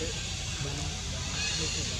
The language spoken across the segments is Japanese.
で、あの、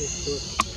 えっと